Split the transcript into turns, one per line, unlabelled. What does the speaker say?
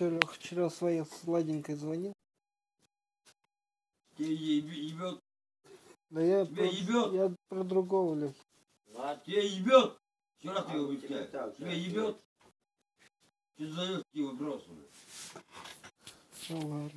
вчера, вчера своей сладенькой звонил?
Тебе ебет,
Да я
Тебе
про,
ебет?
я про другого, Лех.
А
тебе ебет. Вчера раз
А,
его
ну, тебе а,
ебет. Ты задаешь такие вопросы.
Ну ладно.